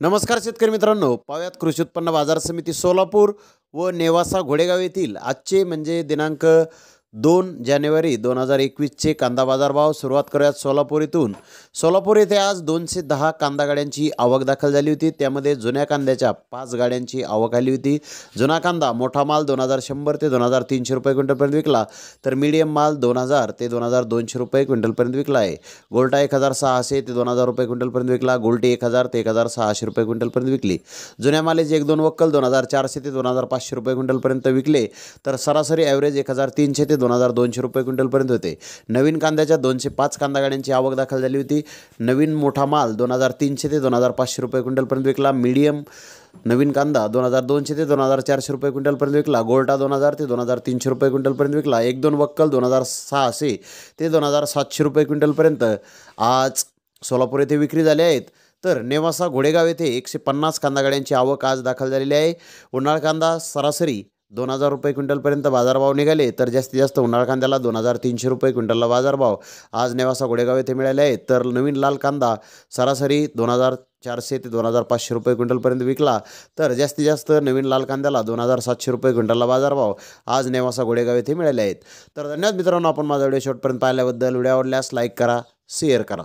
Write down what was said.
नमस्कार शेतकरी मित्रांनो. पाव्यात कृषी उत्पन्न बाजार समिती सोलापूर व नेवासा घोडेगाव येथील आजचे म्हणजे दिनांक दोन जानेवारी दोन हजार एकवीसचे कांदा बाजारभाव सुरुवात करूयात सोलापूर येथून सोलापूर येथे आज दोनशे दहा कांदा गाड्यांची आवक दाखल झाली होती. त्यामध्ये जुन्या कांद्याच्या पाच गाड्यांची आवक आली होती. जुना कांदा मोठा माल दोन हजार शंभर ते दोन हजार तीनशे रुपये क्विंटलपर्यंत विकला. तर मीडियम माल दोन हजार ते दोन हजार दोनशे रुपये क्विंटलपर्यंत विकला आहे. गोल्टा एक हजार सहाशे ते दोन हजार रुपये क्विंटलपर्यंत विकला. गोल्टी एक हजार ते एक हजार सहाशे रुपये क्विंटलपर्यंत विकली. जुन्या मालेचे एक दोन वक्कल दोन हजार चारशे ते दोन हजार पाचशे रुपये क्विंटलपर्यंत विकले. तर सरासरी ॲव्हरेज एक हजार तीनशे ते दोन हजार दोनशे रुपये क्विंटलपर्यंत होते. नवीन कांद्याच्या दोनशे पाच कांदा गाड्यांची आवक दाखल झाली होती. नवीन मोठा माल दोन हजार तीनशे ते दोन हजार पाचशे रुपये क्विंटलपर्यंत विकला. मीडियम नवीन कांदा दोन हजार दोनशे ते दोन हजार चारशे रुपये क्विंटलपर्यंत विकला. गोल्टा दोन हजार ते दोन हजार तीनशे रुपये क्विंटलपर्यंत विकला. एक दोन वक्कल दोन हजार सहाशे ते दोन हजार सातशे रुपये क्विंटलपर्यंत. आज सोलापूर येथे विक्री झाले आहेत. तर नेवासा घोडेगाव येथे एकशे पन्नास कांदा गाड्यांची आवक आज दाखल झालेली आहे. उन्हाळ कांदा सरासरी दोन हजार रुपये क्विंटलपर्यंत बाजारभाव निघाले तर जास्तीत जास्त उन्हाळ कांद्याला दोन हजार तीनशे रुपये क्विंटलला बाजारभाव. आज नेवासा घोडेगाव येथे मिळाले आहेत तर नवीन लाल कांदा सरासरी दोन हजार चारशे ते दोन हजार पाचशे रुपये क्विंटलपर्यंत विकला तर जास्तीत जास्त नवीन लाल कांद्याला दोन हजार सातशे रुपये क्विंटलला बाजारभाव आज नेवासा घोडेगाव येथे मिळाले आहेत. तर धन्यवाद मित्रांनो आपण माझा व्हिडिओ शेवटपर्यंत पाहिल्याबद्दल. व्हिडिओ आवडल्यास लाईक करा शेअर करा.